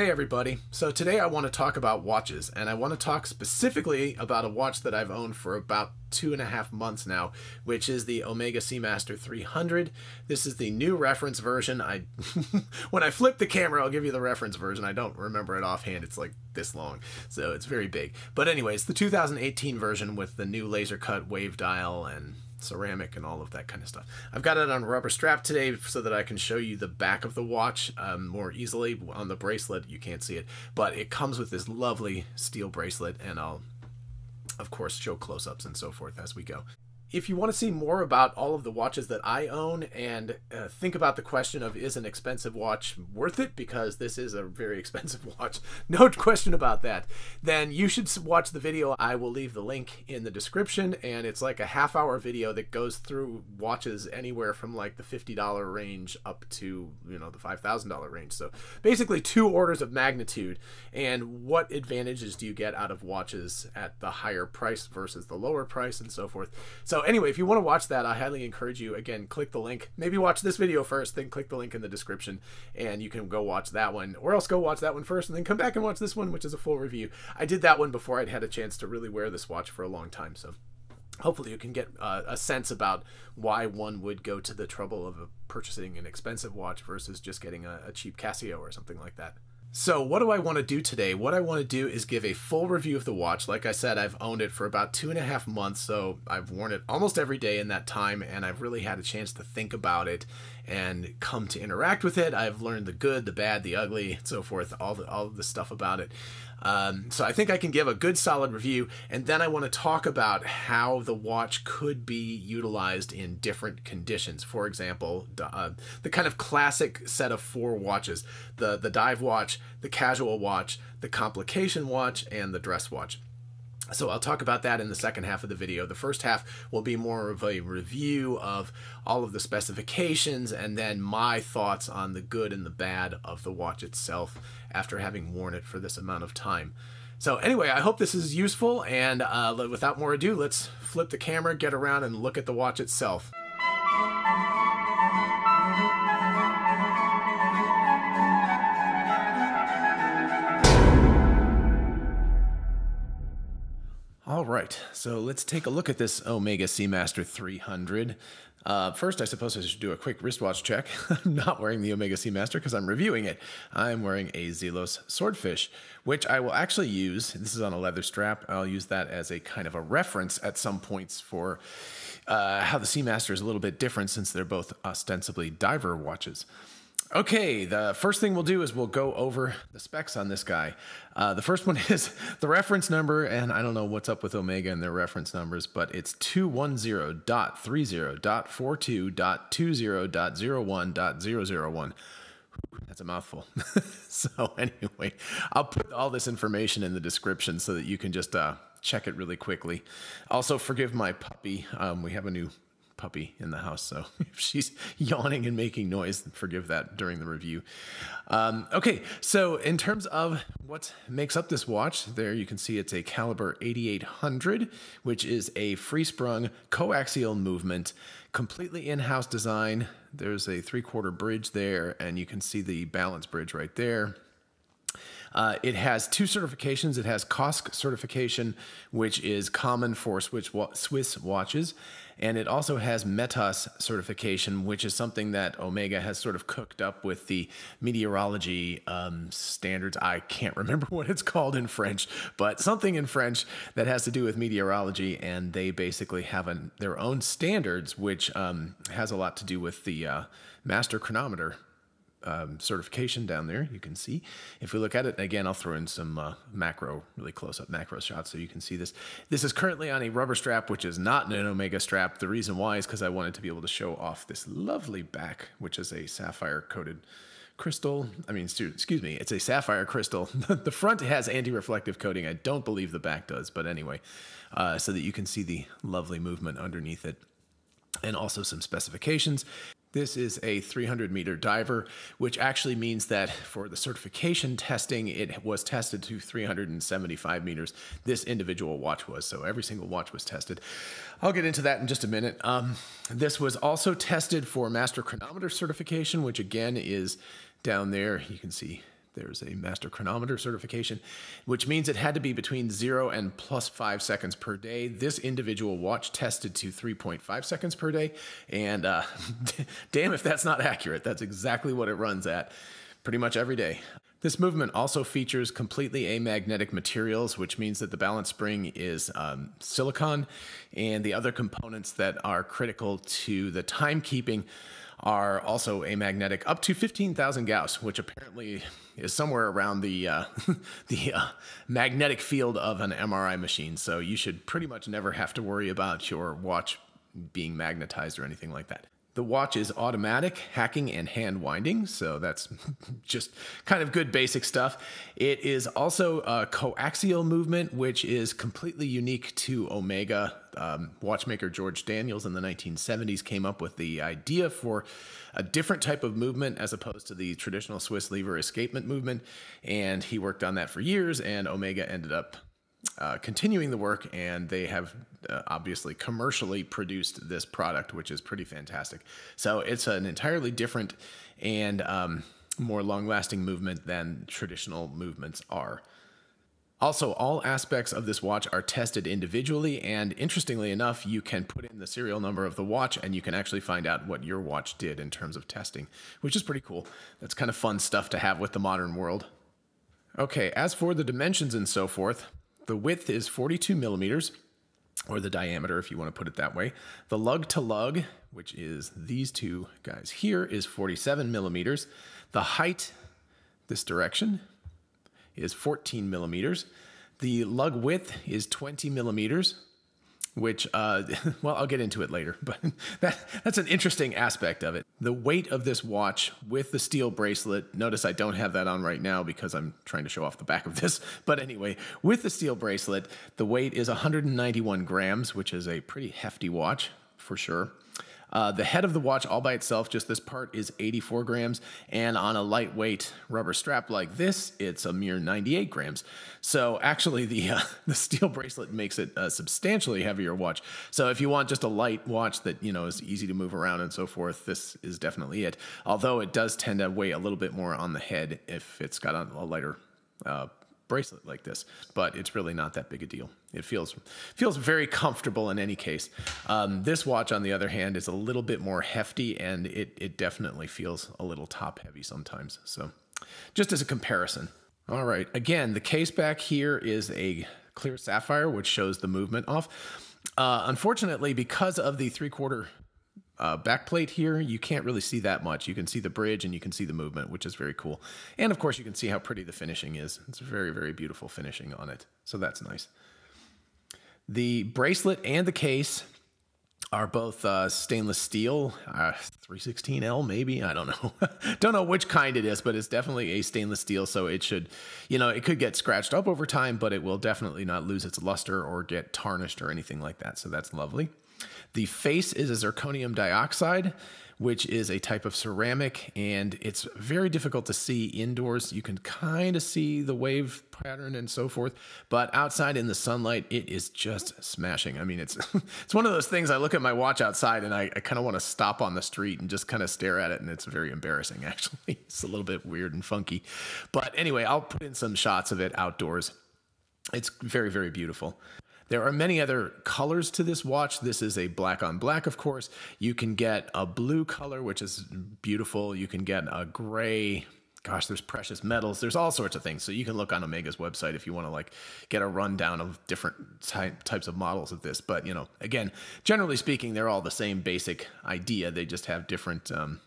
Hey everybody. So today I want to talk about watches, and I want to talk specifically about a watch that I've owned for about two and a half months now, which is the Omega Seamaster 300. This is the new reference version. I when I flip the camera, I'll give you the reference version. I don't remember it offhand. It's like this long, so it's very big. But anyways, the 2018 version with the new laser cut wave dial and ceramic and all of that kind of stuff. I've got it on a rubber strap today so that I can show you the back of the watch um, more easily. On the bracelet, you can't see it, but it comes with this lovely steel bracelet, and I'll, of course, show close-ups and so forth as we go if you want to see more about all of the watches that I own and uh, think about the question of is an expensive watch worth it because this is a very expensive watch, no question about that, then you should watch the video. I will leave the link in the description and it's like a half hour video that goes through watches anywhere from like the $50 range up to, you know, the $5,000 range. So basically two orders of magnitude and what advantages do you get out of watches at the higher price versus the lower price and so forth. So anyway, if you want to watch that, I highly encourage you. Again, click the link. Maybe watch this video first, then click the link in the description, and you can go watch that one, or else go watch that one first, and then come back and watch this one, which is a full review. I did that one before I'd had a chance to really wear this watch for a long time, so hopefully you can get uh, a sense about why one would go to the trouble of purchasing an expensive watch versus just getting a, a cheap Casio or something like that. So what do I want to do today? What I want to do is give a full review of the watch. Like I said, I've owned it for about two and a half months, so I've worn it almost every day in that time, and I've really had a chance to think about it and come to interact with it. I've learned the good, the bad, the ugly, and so forth, all the all the stuff about it. Um, so I think I can give a good solid review, and then I want to talk about how the watch could be utilized in different conditions. For example, uh, the kind of classic set of four watches: the the dive watch, the casual watch, the complication watch, and the dress watch. So I'll talk about that in the second half of the video. The first half will be more of a review of all of the specifications and then my thoughts on the good and the bad of the watch itself after having worn it for this amount of time. So anyway, I hope this is useful and uh, without more ado, let's flip the camera, get around and look at the watch itself. Right, so let's take a look at this Omega Seamaster 300. Uh, first, I suppose I should do a quick wristwatch check. I'm not wearing the Omega Seamaster because I'm reviewing it. I'm wearing a Zelos Swordfish, which I will actually use. This is on a leather strap. I'll use that as a kind of a reference at some points for uh, how the Seamaster is a little bit different since they're both ostensibly diver watches. Okay, the first thing we'll do is we'll go over the specs on this guy. Uh, the first one is the reference number, and I don't know what's up with Omega and their reference numbers, but it's 210.30.42.20.01.001. That's a mouthful. so anyway, I'll put all this information in the description so that you can just uh, check it really quickly. Also, forgive my puppy. Um, we have a new puppy in the house, so if she's yawning and making noise, forgive that during the review. Um, okay, so in terms of what makes up this watch, there you can see it's a caliber 8800, which is a free sprung coaxial movement, completely in house design. There's a three quarter bridge there, and you can see the balance bridge right there. Uh, it has two certifications. It has COSC certification, which is common for Swiss watches, and it also has METAS certification, which is something that Omega has sort of cooked up with the meteorology um, standards. I can't remember what it's called in French, but something in French that has to do with meteorology, and they basically have an, their own standards, which um, has a lot to do with the uh, master chronometer um, certification down there. You can see if we look at it again, I'll throw in some uh, macro, really close up macro shots so you can see this. This is currently on a rubber strap, which is not an Omega strap. The reason why is because I wanted to be able to show off this lovely back, which is a sapphire coated crystal. I mean, excuse me, it's a sapphire crystal. the front has anti-reflective coating. I don't believe the back does, but anyway, uh, so that you can see the lovely movement underneath it and also some specifications. This is a 300 meter diver, which actually means that for the certification testing, it was tested to 375 meters. This individual watch was, so every single watch was tested. I'll get into that in just a minute. Um, this was also tested for master chronometer certification, which again is down there. You can see there's a master chronometer certification, which means it had to be between zero and plus five seconds per day. This individual watch tested to 3.5 seconds per day. And uh, damn if that's not accurate. That's exactly what it runs at pretty much every day. This movement also features completely amagnetic materials, which means that the balance spring is um, silicon, and the other components that are critical to the timekeeping are also amagnetic up to 15,000 Gauss, which apparently is somewhere around the uh, the uh, magnetic field of an MRI machine. So you should pretty much never have to worry about your watch being magnetized or anything like that. The watch is automatic, hacking, and hand winding, so that's just kind of good basic stuff. It is also a coaxial movement, which is completely unique to Omega. Um, watchmaker George Daniels in the 1970s came up with the idea for a different type of movement as opposed to the traditional Swiss lever escapement movement, and he worked on that for years, and Omega ended up uh, continuing the work, and they have uh, obviously commercially produced this product, which is pretty fantastic. So it's an entirely different and um, more long lasting movement than traditional movements are. Also, all aspects of this watch are tested individually, and interestingly enough, you can put in the serial number of the watch and you can actually find out what your watch did in terms of testing, which is pretty cool. That's kind of fun stuff to have with the modern world. Okay, as for the dimensions and so forth, the width is 42 millimeters, or the diameter if you want to put it that way. The lug to lug, which is these two guys here, is 47 millimeters. The height, this direction, is 14 millimeters. The lug width is 20 millimeters which uh, well i'll get into it later but that, that's an interesting aspect of it. The weight of this watch with the steel bracelet notice i don't have that on right now because i'm trying to show off the back of this but anyway with the steel bracelet the weight is 191 grams which is a pretty hefty watch for sure uh, the head of the watch, all by itself, just this part, is 84 grams, and on a lightweight rubber strap like this, it's a mere 98 grams. So actually, the uh, the steel bracelet makes it a substantially heavier watch. So if you want just a light watch that you know is easy to move around and so forth, this is definitely it. Although it does tend to weigh a little bit more on the head if it's got a, lighter uh, bracelet like this, but it's really not that big a deal. It feels feels very comfortable in any case. Um, this watch, on the other hand, is a little bit more hefty, and it it definitely feels a little top heavy sometimes. So, just as a comparison. All right, again, the case back here is a clear sapphire, which shows the movement off. Uh, unfortunately, because of the three quarter uh, backplate here, you can't really see that much. You can see the bridge and you can see the movement, which is very cool. And of course, you can see how pretty the finishing is. It's very, very beautiful finishing on it. So that's nice. The bracelet and the case are both uh, stainless steel, uh, 316L maybe. I don't know. don't know which kind it is, but it's definitely a stainless steel. So it should, you know, it could get scratched up over time, but it will definitely not lose its luster or get tarnished or anything like that. So that's lovely. The face is a zirconium dioxide, which is a type of ceramic, and it's very difficult to see indoors. You can kind of see the wave pattern and so forth, but outside in the sunlight, it is just smashing. I mean, it's it's one of those things. I look at my watch outside, and I, I kind of want to stop on the street and just kind of stare at it, and it's very embarrassing. Actually, it's a little bit weird and funky, but anyway, I'll put in some shots of it outdoors. It's very, very beautiful. There are many other colors to this watch. This is a black on black, of course. You can get a blue color, which is beautiful. You can get a gray. Gosh, there's precious metals. There's all sorts of things. So you can look on Omega's website if you want to like get a rundown of different ty types of models of this. But you know, again, generally speaking, they're all the same basic idea. They just have different um,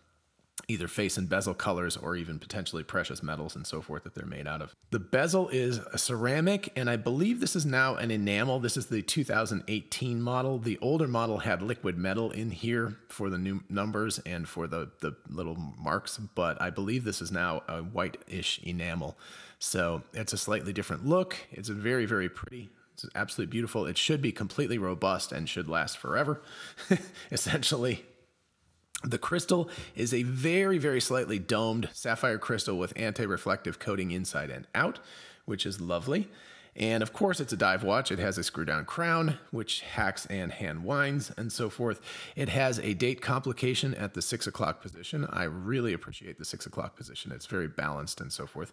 either face and bezel colors or even potentially precious metals and so forth that they're made out of. The bezel is a ceramic, and I believe this is now an enamel. This is the 2018 model. The older model had liquid metal in here for the new numbers and for the, the little marks, but I believe this is now a white-ish enamel. So it's a slightly different look. It's very, very pretty. It's absolutely beautiful. It should be completely robust and should last forever, essentially. The crystal is a very, very slightly domed sapphire crystal with anti reflective coating inside and out, which is lovely. And of course, it's a dive watch. It has a screw down crown, which hacks and hand winds and so forth. It has a date complication at the six o'clock position. I really appreciate the six o'clock position. It's very balanced and so forth.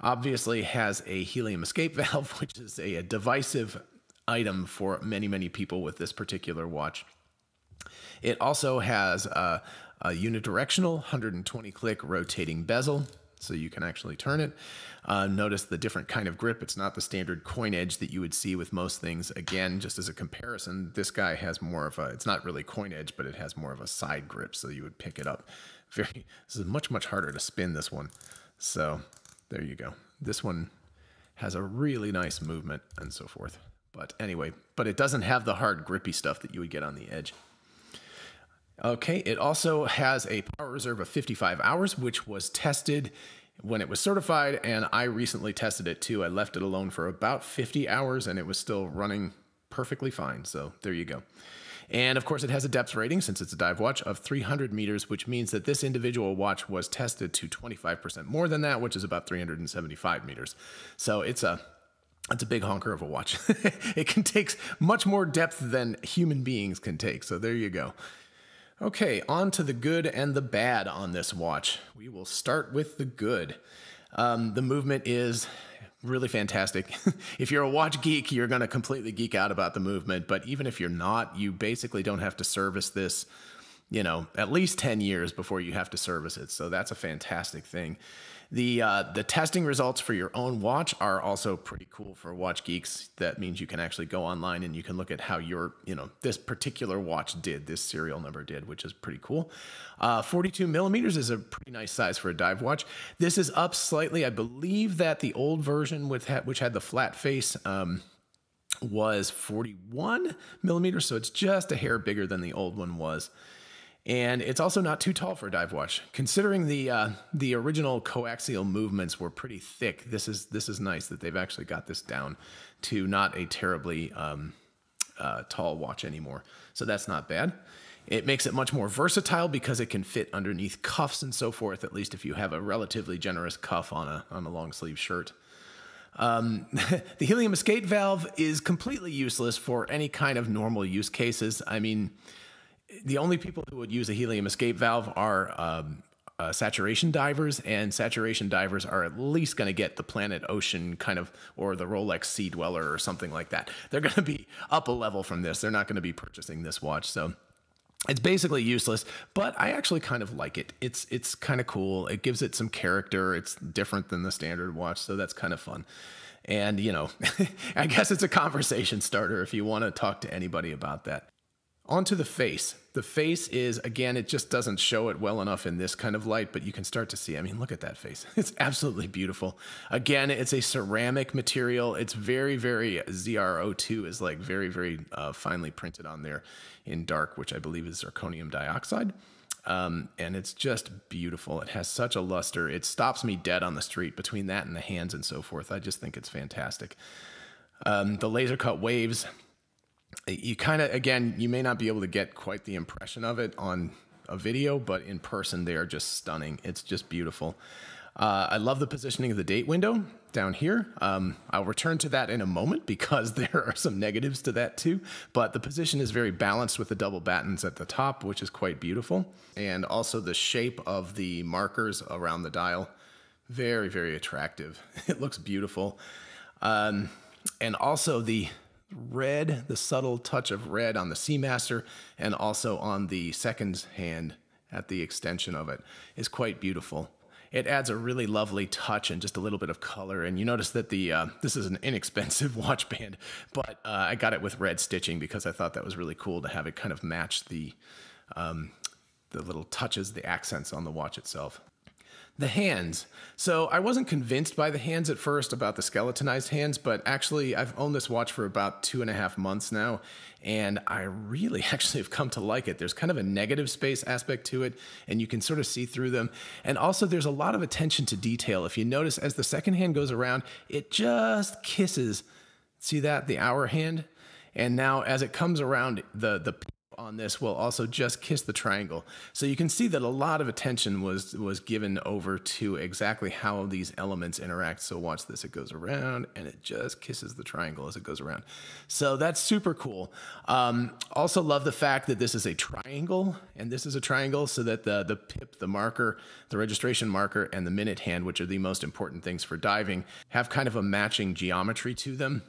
Obviously, has a helium escape valve, which is a, a divisive item for many, many people with this particular watch. It also has a, a unidirectional 120 click rotating bezel so you can actually turn it. Uh, notice the different kind of grip. It's not the standard coin edge that you would see with most things. Again, just as a comparison, this guy has more of a, it's not really coin edge, but it has more of a side grip, so you would pick it up. Very, this is much, much harder to spin this one. So there you go. This one has a really nice movement and so forth. But anyway, but it doesn't have the hard grippy stuff that you would get on the edge. Okay, it also has a power reserve of 55 hours, which was tested when it was certified, and I recently tested it too. I left it alone for about 50 hours, and it was still running perfectly fine. So there you go. And of course, it has a depth rating, since it's a dive watch, of 300 meters, which means that this individual watch was tested to 25% more than that, which is about 375 meters. So it's a it's a big honker of a watch. it can take much more depth than human beings can take. So there you go. Okay, on to the good and the bad on this watch. We will start with the good. Um, the movement is really fantastic. if you're a watch geek, you're going to completely geek out about the movement. But even if you're not, you basically don't have to service this, you know, at least 10 years before you have to service it. So that's a fantastic thing. The uh, the testing results for your own watch are also pretty cool for watch geeks. That means you can actually go online and you can look at how your you know this particular watch did, this serial number did, which is pretty cool. Uh, 42 millimeters is a pretty nice size for a dive watch. This is up slightly. I believe that the old version with which had the flat face. Um, was 41 millimeters, so it's just a hair bigger than the old one was and it's also not too tall for a dive watch. Considering the uh, the original coaxial movements were pretty thick, this is this is nice that they've actually got this down to not a terribly um, uh, tall watch anymore. So that's not bad. It makes it much more versatile because it can fit underneath cuffs and so forth. At least if you have a relatively generous cuff on a on a long sleeve shirt. Um, the helium escape valve is completely useless for any kind of normal use cases. I mean the only people who would use a helium escape valve are um, uh, saturation divers, and saturation divers are at least going to get the Planet Ocean kind of, or the Rolex Sea Dweller or something like that. They're going to be up a level from this. They're not going to be purchasing this watch. So it's basically useless, but I actually kind of like it. It's it's kind of cool. It gives it some character. It's different than the standard watch, so that's kind of fun. And you know, I guess it's a conversation starter if you want to talk to anybody about that. Onto the face. The face is, again, it just doesn't show it well enough in this kind of light, but you can start to see. I mean, look at that face. It's absolutely beautiful. Again, it's a ceramic material. It's very, very, ZrO2 is like very, very uh, finely printed on there in dark, which I believe is zirconium dioxide. Um, and it's just beautiful. It has such a luster. It stops me dead on the street between that and the hands and so forth. I just think it's fantastic. Um, the laser cut waves you kind of again you may not be able to get quite the impression of it on a video but in person they are just stunning. It's just beautiful. Uh, i love the positioning of the date window down here. Um, i'll return to that in a moment because there are some negatives to that too. But the position is very balanced with the double battens at the top which is quite beautiful. And also the shape of the markers around the dial very very attractive. It looks beautiful. Um, and also the red, the subtle touch of red on the Seamaster and also on the second hand at the extension of it is quite beautiful. It adds a really lovely touch and just a little bit of color. And you notice that the uh, this is an inexpensive watch band, but uh, I got it with red stitching because I thought that was really cool to have it kind of match the um, the little touches, the accents on the watch itself. The hands. So I wasn't convinced by the hands at first about the skeletonized hands, but actually I've owned this watch for about two and a half months now, and I really actually have come to like it. There's kind of a negative space aspect to it, and you can sort of see through them. And also there's a lot of attention to detail. If you notice, as the second hand goes around, it just kisses. See that? The hour hand? And now as it comes around, the, the on this will also just kiss the triangle. So you can see that a lot of attention was was given over to exactly how these elements interact. So watch this, it goes around and it just kisses the triangle as it goes around. So that's super cool. Um, also love the fact that this is a triangle and this is a triangle so that the, the pip, the marker, the registration marker and the minute hand, which are the most important things for diving, have kind of a matching geometry to them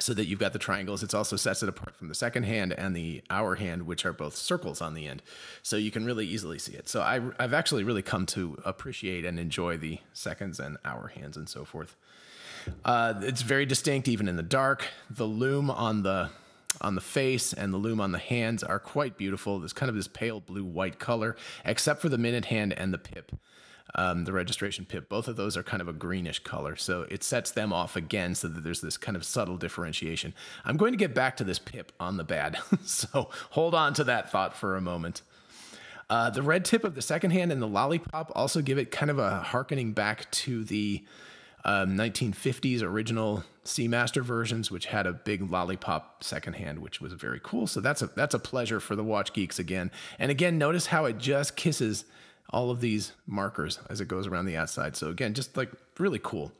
so that you've got the triangles. It's also sets it apart from the second hand and the hour hand, which are both circles on the end. So you can really easily see it. So I, have actually really come to appreciate and enjoy the seconds and hour hands and so forth. Uh, it's very distinct even in the dark. The lume on the on the face and the lume on the hands are quite beautiful. There's kind of this pale blue white color, except for the minute hand and the pip um, the registration pip, both of those are kind of a greenish color. So it sets them off again so that there's this kind of subtle differentiation. I'm going to get back to this pip on the bad. so hold on to that thought for a moment. Uh, the red tip of the second hand and the lollipop also give it kind of a harkening back to the um, 1950s original Seamaster versions, which had a big lollipop second hand, which was very cool. So that's a that's a pleasure for the watch geeks again. And again, notice how it just kisses all of these markers as it goes around the outside. So again, just like really cool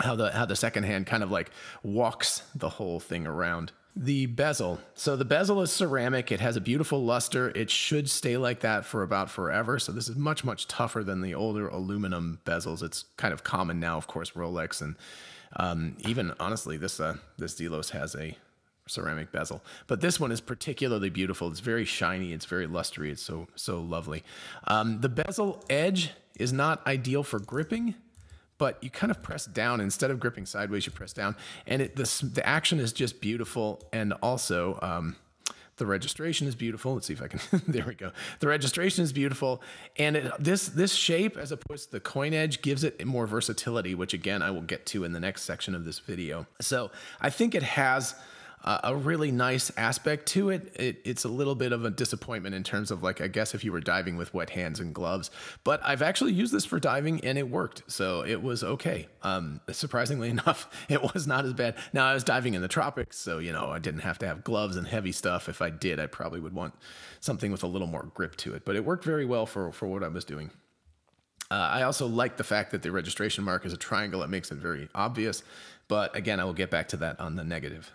how the how the second hand kind of like walks the whole thing around. The bezel. So the bezel is ceramic. It has a beautiful luster. It should stay like that for about forever. So this is much much tougher than the older aluminum bezels. It's kind of common now, of course, Rolex and um, even honestly, this uh, this Zelos has a ceramic bezel. But this one is particularly beautiful. It's very shiny. It's very lustery. It's so so lovely. Um, the bezel edge is not ideal for gripping, but you kind of press down instead of gripping sideways. You press down, and it the the action is just beautiful. And also. Um, the registration is beautiful. Let's see if I can. there we go. The registration is beautiful, and it, this this shape, as opposed to the coin edge, gives it more versatility, which again I will get to in the next section of this video. So I think it has a really nice aspect to it. it. It's a little bit of a disappointment in terms of like I guess if you were diving with wet hands and gloves, but I've actually used this for diving and it worked, so it was okay. Um, surprisingly enough, it was not as bad. Now I was diving in the tropics, so you know I didn't have to have gloves and heavy stuff. If I did, I probably would want something with a little more grip to it, but it worked very well for for what I was doing. Uh, I also like the fact that the registration mark is a triangle. It makes it very obvious. But again, I will get back to that on the negative.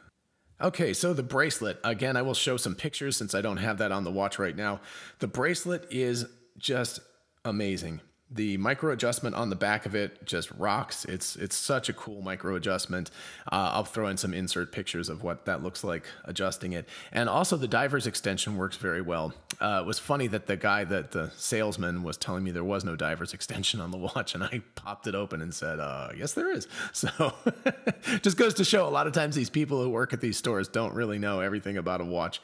Okay, so the bracelet. Again, I will show some pictures since I don't have that on the watch right now. The bracelet is just amazing the micro adjustment on the back of it just rocks. It's it's such a cool micro adjustment. Uh, I'll throw in some insert pictures of what that looks like adjusting it. And also the diver's extension works very well. Uh, it was funny that the guy that the salesman was telling me there was no diver's extension on the watch, and I popped it open and said, uh, "Yes, there is." So just goes to show a lot of times these people who work at these stores don't really know everything about a watch.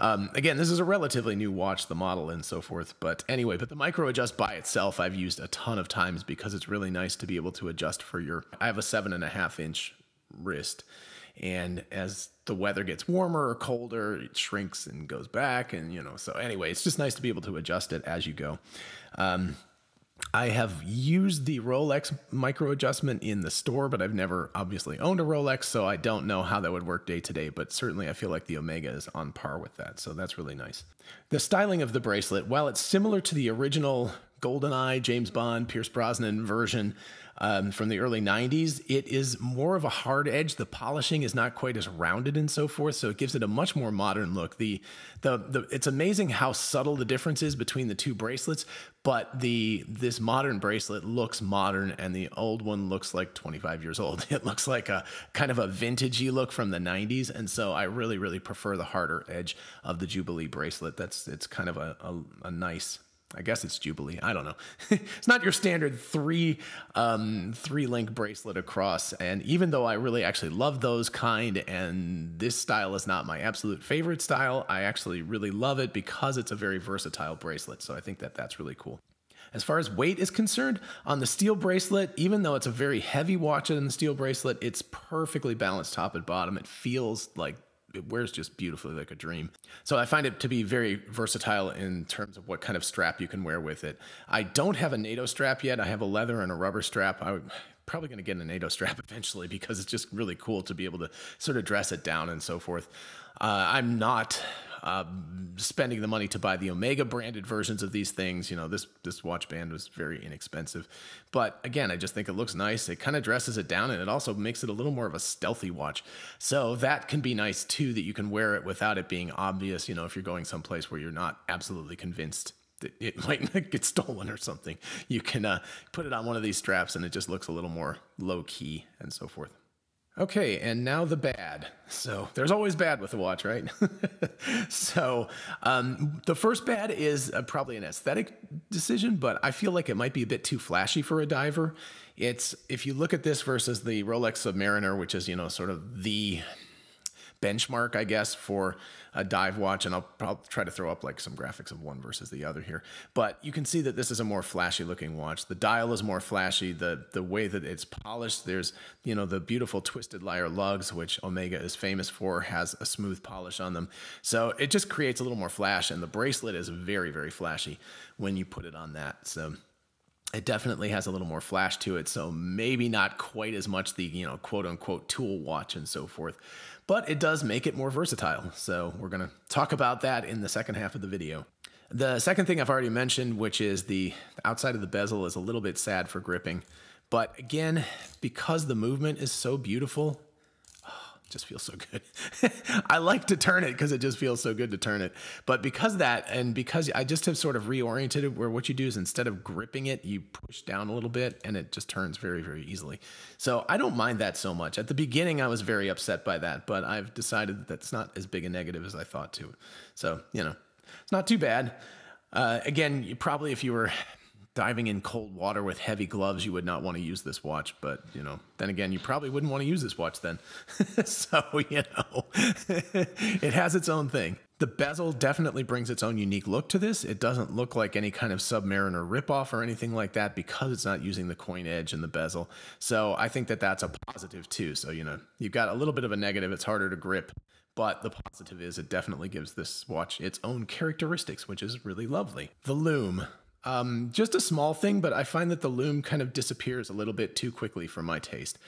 Um, again, this is a relatively new watch, the model and so forth. But anyway, but the micro adjust by itself, I've used a ton of times because it's really nice to be able to adjust for your. I have a seven and a half inch wrist. And as the weather gets warmer or colder, it shrinks and goes back. And, you know, so anyway, it's just nice to be able to adjust it as you go. Um, I have used the Rolex micro adjustment in the store, but I've never obviously owned a Rolex, so I don't know how that would work day to day. But certainly, I feel like the Omega is on par with that, so that's really nice. The styling of the bracelet, while it's similar to the original GoldenEye, James Bond, Pierce Brosnan version, um, from the early 90s. It is more of a hard edge. The polishing is not quite as rounded and so forth, so it gives it a much more modern look. The, the, the it's amazing how subtle the difference is between the two bracelets, but the this modern bracelet looks modern and the old one looks like 25 years old. It looks like a kind of a vintagey look from the 90s, and so I really really prefer the harder edge of the Jubilee bracelet. That's it's kind of a, a, a nice I guess it's Jubilee. I don't know. it's not your standard three um, three link bracelet across. And even though I really actually love those kind, and this style is not my absolute favorite style, I actually really love it because it's a very versatile bracelet. So I think that that's really cool. As far as weight is concerned, on the steel bracelet, even though it's a very heavy watch in the steel bracelet, it's perfectly balanced top and bottom. It feels like it wears just beautifully like a dream. So I find it to be very versatile in terms of what kind of strap you can wear with it. I don't have a NATO strap yet. I have a leather and a rubber strap. I'm probably going to get a NATO strap eventually because it's just really cool to be able to sort of dress it down and so forth. Uh, I'm not uh, spending the money to buy the Omega branded versions of these things. You know, this this watch band was very inexpensive, but again, I just think it looks nice. It kind of dresses it down, and it also makes it a little more of a stealthy watch. So that can be nice too. That you can wear it without it being obvious. You know, if you're going someplace where you're not absolutely convinced that it might get stolen or something. You can uh, put it on one of these straps and it just looks a little more low key and so forth. Okay, and now the bad. So there's always bad with the watch, right? so um, the first bad is uh, probably an aesthetic decision, but I feel like it might be a bit too flashy for a diver. It's if you look at this versus the Rolex Submariner, which is you know sort of the benchmark, I guess, for a dive watch. And I'll probably try to throw up like some graphics of one versus the other here. But you can see that this is a more flashy looking watch. The dial is more flashy. The the way that it's polished, there's you know the beautiful twisted lyre lugs, which Omega is famous for, has a smooth polish on them. So it just creates a little more flash. And the bracelet is very very flashy when you put it on that. So it definitely has a little more flash to it so maybe not quite as much the you know quote unquote tool watch and so forth but it does make it more versatile. So we're going to talk about that in the second half of the video. The second thing i've already mentioned which is the outside of the bezel is a little bit sad for gripping. But again because the movement is so beautiful just feels so good. I like to turn it because it just feels so good to turn it. But because that, and because I just have sort of reoriented it, where what you do is instead of gripping it, you push down a little bit and it just turns very, very easily. So I don't mind that so much. At the beginning, I was very upset by that, but I've decided that that's not as big a negative as I thought to. So, you know, it's not too bad. Uh, again, you probably, if you were diving in cold water with heavy gloves, you would not want to use this watch. But, you know, then again, you probably wouldn't want to use this watch then. so, you know, it has its own thing. The bezel definitely brings its own unique look to this. It doesn't look like any kind of Submariner ripoff or anything like that because it's not using the coin edge and the bezel. So I think that that's a positive too. So, you know, you've got a little bit of a negative. It's harder to grip. But the positive is it definitely gives this watch its own characteristics, which is really lovely. The lume. Um, just a small thing, but I find that the lume kind of disappears a little bit too quickly for my taste.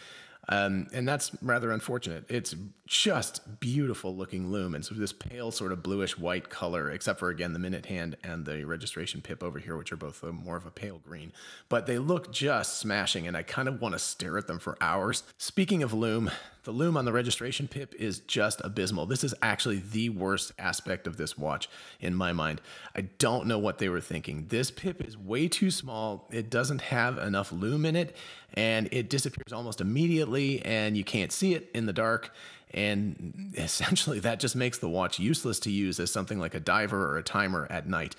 Um, and that's rather unfortunate. It's just beautiful looking lume. And so this pale sort of bluish white color, except for again the minute hand and the registration pip over here, which are both more of a pale green. But they look just smashing, and I kind of want to stare at them for hours. Speaking of lume, the lume on the registration pip is just abysmal. This is actually the worst aspect of this watch in my mind. I don't know what they were thinking. This pip is way too small. It doesn't have enough lume in it and it disappears almost immediately and you can't see it in the dark. And essentially that just makes the watch useless to use as something like a diver or a timer at night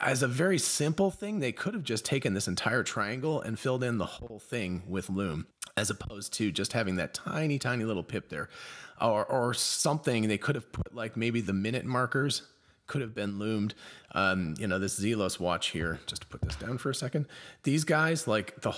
as a very simple thing, they could have just taken this entire triangle and filled in the whole thing with lume as opposed to just having that tiny, tiny little pip there. Or, or something they could have put like maybe the minute markers could have been lumed. Um, you know, this Zelos watch here, just to put this down for a second. These guys, like the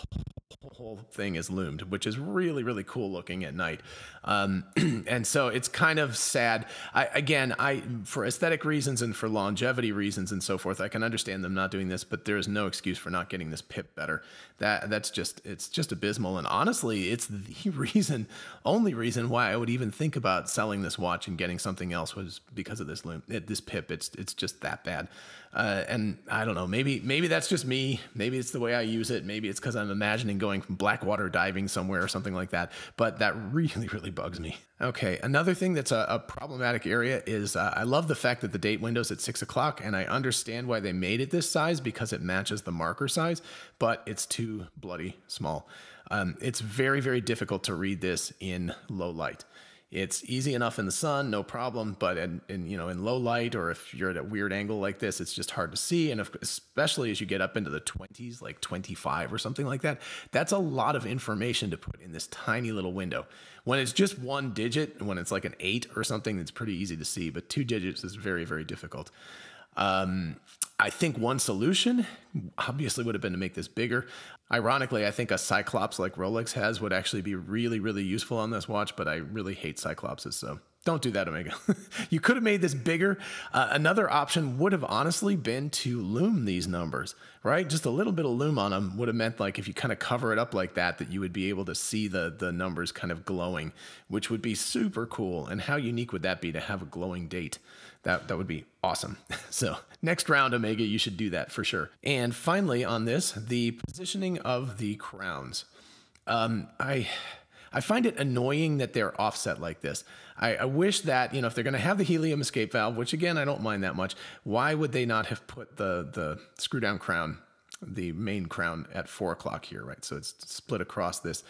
whole thing is lumed, which is really, really cool looking at night. Um, and so it's kind of sad. I, again, I for aesthetic reasons and for longevity reasons and so forth, I can understand them not doing this, but there is no excuse for not getting this pip better. That that's just it's just abysmal. And honestly, it's the reason, only reason why I would even think about selling this watch and getting something else was because of this lume, this pip. It's it's just that bad. Uh, and I don't know, maybe maybe that's just me. Maybe it's the way I use it. Maybe it's because I'm imagining going from blackwater diving somewhere or something like that. But that really really bugs me. Okay, another thing that's a, a problematic area is uh, I love the fact that the date window's at six o'clock, and I understand why they made it this size because it matches the marker size, but it's too bloody small. Um, it's very very difficult to read this in low light. It's easy enough in the sun, no problem, but in, in, you know in low light or if you're at a weird angle like this, it's just hard to see. And if, especially as you get up into the 20s, like 25 or something like that, that's a lot of information to put in this tiny little window. When it's just one digit, when it's like an eight or something, it's pretty easy to see, but two digits is very, very difficult. Um, I think one solution obviously would have been to make this bigger. Ironically, I think a Cyclops like Rolex has would actually be really, really useful on this watch, but I really hate Cyclopses, so don't do that, Omega. you could have made this bigger. Uh, another option would have honestly been to lume these numbers, right? Just a little bit of lume on them would have meant like if you kind of cover it up like that, that you would be able to see the the numbers kind of glowing, which would be super cool. And how unique would that be to have a glowing date? That that would be awesome. So next round, Omega, you should do that for sure. And finally, on this, the positioning of the crowns. Um, I I find it annoying that they're offset like this. I, I wish that, you know, if they're going to have the helium escape valve, which again, I don't mind that much, why would they not have put the, the screw down crown the main crown at four o'clock here, right? So it's split across this.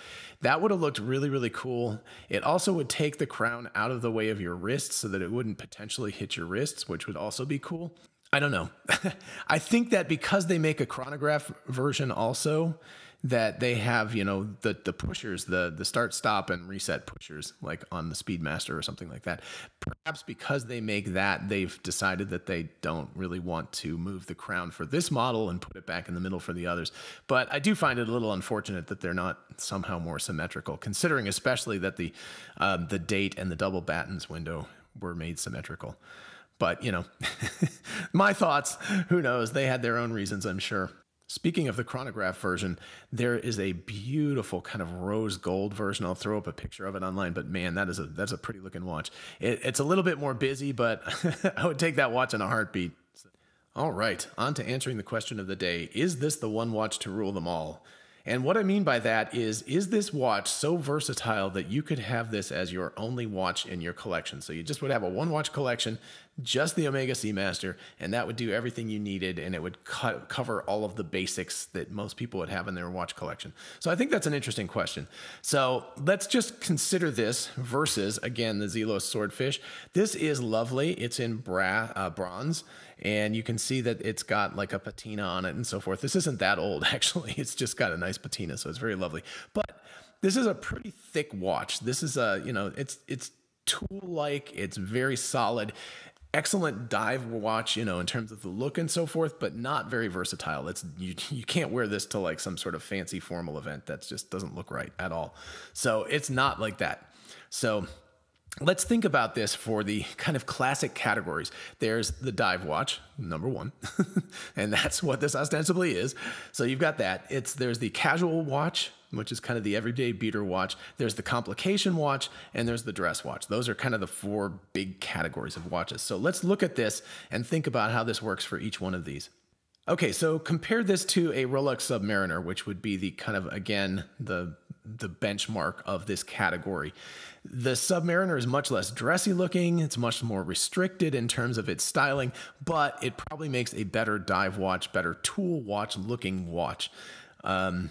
That would have looked really, really cool. It also would take the crown out of the way of your wrist so that it wouldn't potentially hit your wrists, which would also be cool. I don't know. I think that because they make a chronograph version also, that they have, you know, the the pushers, the the start, stop, and reset pushers, like on the Speedmaster or something like that. Perhaps because they make that, they've decided that they don't really want to move the crown for this model and put it back in the middle for the others. But I do find it a little unfortunate that they're not somehow more symmetrical, considering especially that the um, the date and the double battens window were made symmetrical. But you know, my thoughts. Who knows? They had their own reasons, I'm sure. Speaking of the chronograph version, there is a beautiful kind of rose gold version. I'll throw up a picture of it online, but man, that is a that's a pretty looking watch. It, it's a little bit more busy, but I would take that watch in a heartbeat. All right, on to answering the question of the day: Is this the one watch to rule them all? And what I mean by that is, is this watch so versatile that you could have this as your only watch in your collection? So you just would have a one watch collection, just the Omega Seamaster, and that would do everything you needed, and it would co- cover all of the basics that most people would have in their watch collection. So I think that's an interesting question. So let's just consider this versus, again, the Zelos Swordfish. This is lovely. It's in bra- uh, bronze, and you can see that it's got like a patina on it and so forth. This isn't that old, actually. It's just got a nice patina, so it's very lovely. But this is a pretty thick watch. This is a, you know, it's it's tool like, it's very solid excellent dive watch, you know, in terms of the look and so forth, but not very versatile. It's you you can't wear this to like some sort of fancy formal event. That just doesn't look right at all. So it's not like that. So let's think about this for the kind of classic categories. There's the dive watch, number one, and that's what this ostensibly is. So you've got that. It's there's the casual watch, which is kind of the everyday beater watch. There's the complication watch, and there's the dress watch. Those are kind of the four big categories of watches. So let's look at this and think about how this works for each one of these. Okay, so compare this to a Rolex Submariner, which would be the kind of again the the benchmark of this category. The Submariner is much less dressy looking, it's much more restricted in terms of its styling, but it probably makes a better dive watch, better tool watch looking watch. Um,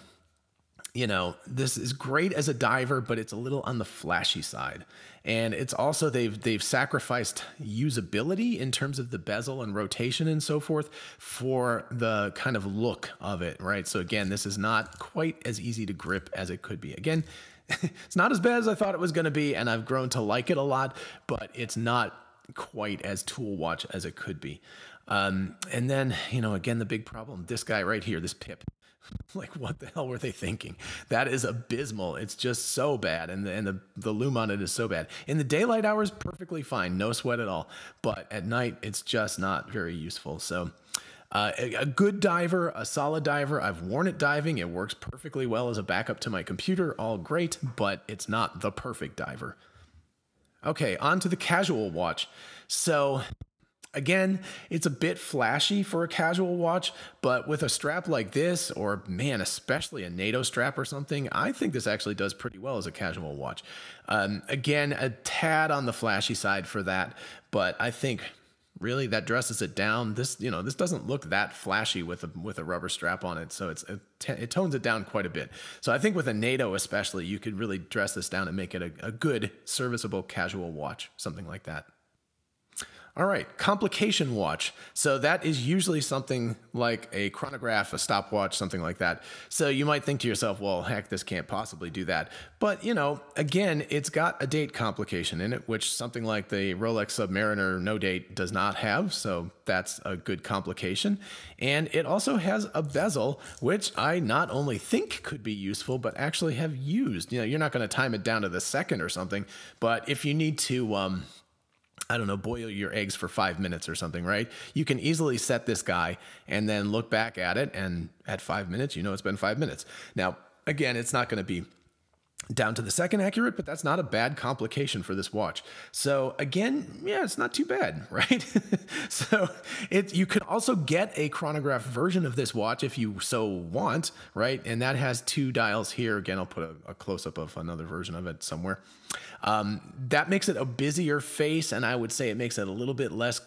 you know, this is great as a diver, but it's a little on the flashy side. And it's also they've they've sacrificed usability in terms of the bezel and rotation and so forth for the kind of look of it, right? So again, this is not quite as easy to grip as it could be. Again, it's not as bad as I thought it was going to be, and I've grown to like it a lot, but it's not quite as tool watch as it could be. Um, and then, you know, again, the big problem this guy right here, this pip. like what the hell were they thinking that is abysmal it's just so bad and the, and the, the lume on it is so bad in the daylight hours perfectly fine no sweat at all but at night it's just not very useful so uh, a, a, good diver, a solid diver. I've worn it diving. It works perfectly well as a backup to my computer. All great, but it's not the perfect diver. Okay, on to the casual watch. So Again, it's a bit flashy for a casual watch, but with a strap like this, or man, especially a NATO strap or something, I think this actually does pretty well as a casual watch. Um, again, a tad on the flashy side for that, but I think really that dresses it down. This, you know, this doesn't look that flashy with a with a rubber strap on it, so it's it, it tones it down quite a bit. So I think with a NATO especially, you could really dress this down and make it a, a good serviceable casual watch, something like that. All right, complication watch. So that is usually something like a chronograph, a stopwatch, something like that. So you might think to yourself, well, heck, this can't possibly do that. But, you know, again, it's got a date complication in it, which something like the Rolex Submariner no date does not have. So that's a good complication. And it also has a bezel, which I not only think could be useful, but actually have used. You know, you're not going to time it down to the second or something, but if you need to, um, I don't know, boil your eggs for five minutes or something, right? You can easily set this guy and then look back at it, and at five minutes, you know it's been five minutes. Now, again, it's not going to be down to the second accurate, but that's not a bad complication for this watch. So again, yeah, it's not too bad, right? so it you can also get a chronograph version of this watch if you so want, right? And that has two dials here. Again, I'll put a, a close up of another version of it somewhere. Um, that makes it a busier face, and I would say it makes it a little bit less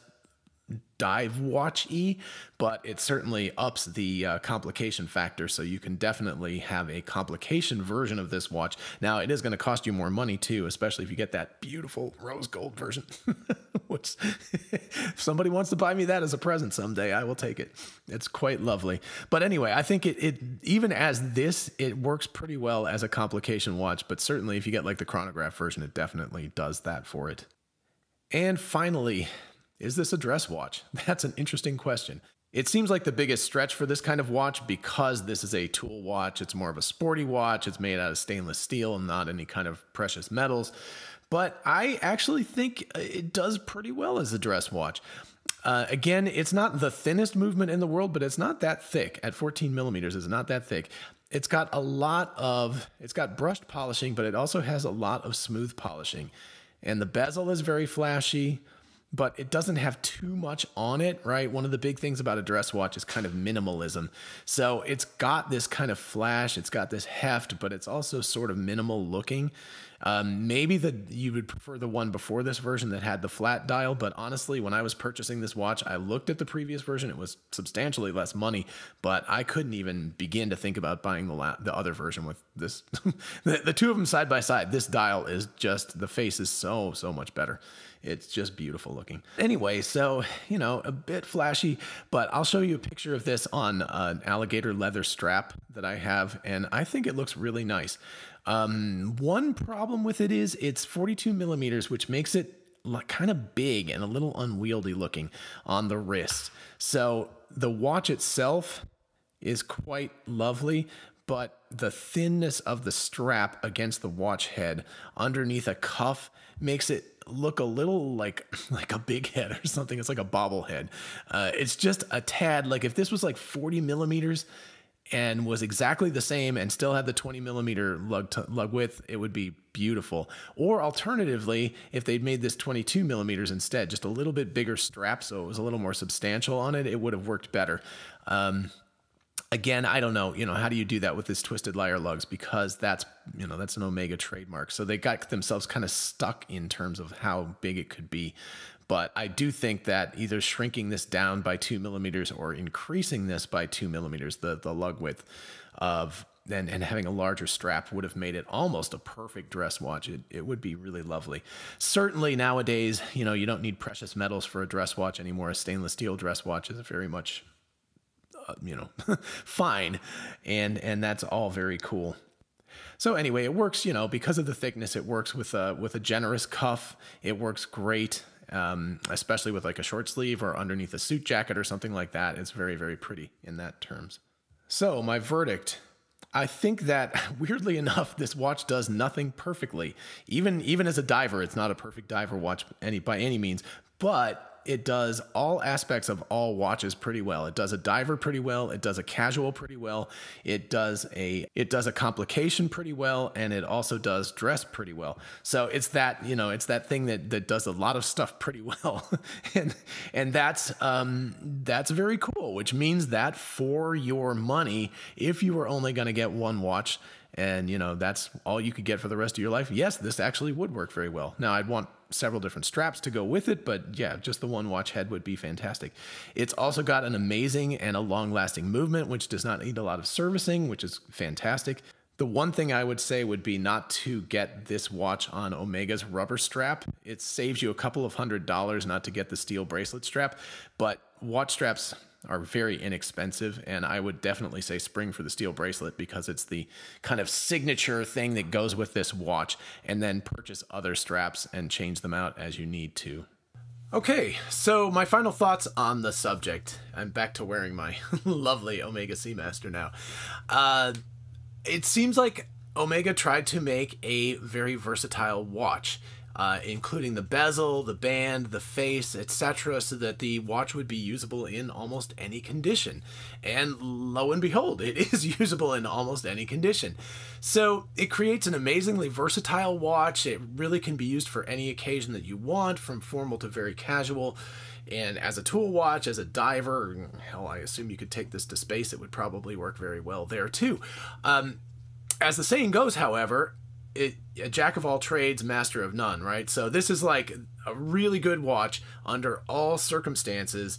dive watch e, but it certainly ups the uh, complication factor. So you can definitely have a complication version of this watch. Now, it is going to cost you more money too, especially if you get that beautiful rose gold version. Which, if somebody wants to buy me that as a present someday, I will take it. It's quite lovely. But anyway, I think it, it even as this, it works pretty well as a complication watch. But certainly, if you get like the chronograph version, it definitely does that for it. And finally, is this a dress watch? That's an interesting question. It seems like the biggest stretch for this kind of watch because this is a tool watch. It's more of a sporty watch. It's made out of stainless steel and not any kind of precious metals. But I actually think it does pretty well as a dress watch. Uh, again, it's not the thinnest movement in the world, but it's not that thick. At 14 millimeters, it's not that thick. It's got a lot of, it's got brushed polishing, but it also has a lot of smooth polishing. And the bezel is very flashy but it doesn't have too much on it, right? One of the big things about a dress watch is kind of minimalism. So it's got this kind of flash, it's got this heft, but it's also sort of minimal looking. Um, maybe the you would prefer the one before this version that had the flat dial, but honestly, when I was purchasing this watch, I looked at the previous version. It was substantially less money, but I couldn't even begin to think about buying the the other version with this. the, the two of them side by side. This dial is just the face is so so much better. It's just beautiful looking. Anyway, so, you know, a bit flashy, but I'll show you a picture of this on an alligator leather strap that I have, and I think it looks really nice. Um, one problem with it is it's 42 millimeters, which makes it kind of big and a little unwieldy looking on the wrist. So the watch itself is quite lovely, but the thinness of the strap against the watch head underneath a cuff makes it look a little like like a big head or something. It's like a bobblehead. Uh, it's just a tad like if this was like 40 millimeters and was exactly the same and still had the 20 millimeter lug, lug width, it would be beautiful. Or alternatively, if they'd made this 22 millimeters instead, just a little bit bigger strap, so it was a little more substantial on it, it would have worked better. Um, again, I don't know, you know, how do you do that with this twisted lyre lugs? Because that's, you know, that's an Omega trademark. So they got themselves kind of stuck in terms of how big it could be. But I do think that either shrinking this down by two millimeters or increasing this by two millimeters, the, the lug width of and, and having a larger strap would have made it almost a perfect dress watch. It, it would be really lovely. Certainly nowadays, you know, you don't need precious metals for a dress watch anymore. A stainless steel dress watch is very much you know, fine. And, and that's all very cool. So anyway, it works, you know, because of the thickness, it works with a, with a generous cuff. It works great. Um, especially with like a short sleeve or underneath a suit jacket or something like that. It's very, very pretty in that terms. So my verdict I think that weirdly enough, this watch does nothing perfectly. Even even as a diver, it's not a perfect diver watch any by any means, but it does all aspects of all watches pretty well. It does a diver pretty well. It does a casual pretty well. It does a it does a complication pretty well, and it also does dress pretty well. So it's that you know it's that thing that that does a lot of stuff pretty well, and and that's um, that's very cool. Which means that for your money, if you were only going to get one watch and you know that's all you could get for the rest of your life yes this actually would work very well now i'd want several different straps to go with it but yeah just the one watch head would be fantastic it's also got an amazing and a long lasting movement which does not need a lot of servicing which is fantastic The one thing I would say would be not to get this watch on Omega's rubber strap. It saves you a couple of hundred dollars not to get the steel bracelet strap, but watch straps are very inexpensive, and I would definitely say spring for the steel bracelet because it's the kind of signature thing that goes with this watch, and then purchase other straps and change them out as you need to. Okay, so my final thoughts on the subject. I'm back to wearing my lovely Omega Seamaster now. Uh, it seems like Omega tried to make a very versatile watch uh, including the bezel, the band, the face, etc., so that the watch would be usable in almost any condition. And lo and behold, it is usable in almost any condition. So it creates an amazingly versatile watch. It really can be used for any occasion that you want, from formal to very casual. And as a tool watch, as a diver, hell, I assume you could take this to space. It would probably work very well there too. Um, as the saying goes, however, it, a jack of all trades, master of none, right? So this is like a really good watch under all circumstances,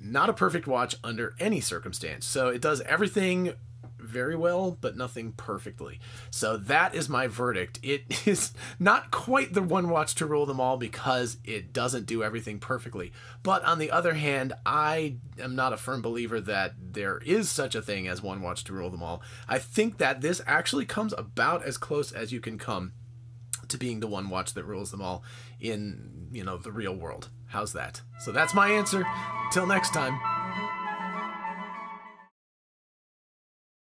not a perfect watch under any circumstance. So it does everything very well, but nothing perfectly. So that is my verdict. It is not quite the one watch to rule them all because it doesn't do everything perfectly. But on the other hand, I am not a firm believer that there is such a thing as one watch to rule them all. I think that this actually comes about as close as you can come to being the one watch that rules them all in, you know, the real world. How's that? So that's my answer. Till next time.